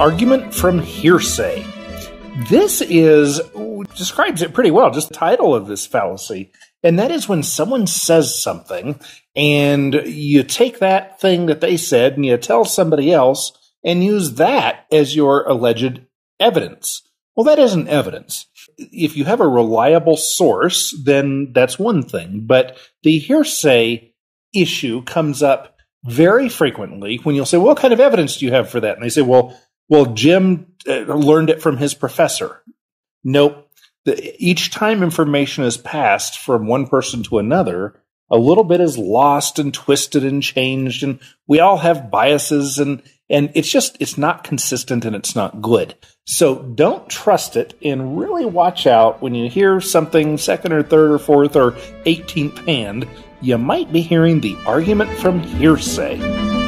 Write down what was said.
argument from hearsay. This is describes it pretty well, just the title of this fallacy. And that is when someone says something and you take that thing that they said and you tell somebody else and use that as your alleged evidence. Well, that isn't evidence. If you have a reliable source, then that's one thing. But the hearsay issue comes up very frequently when you'll say, well, "What kind of evidence do you have for that?" And they say, "Well, well, Jim uh, learned it from his professor." Nope. The, each time information is passed from one person to another, a little bit is lost and twisted and changed, and we all have biases, and and it's just it's not consistent and it's not good. So don't trust it, and really watch out when you hear something second or third or fourth or eighteenth hand you might be hearing the argument from hearsay.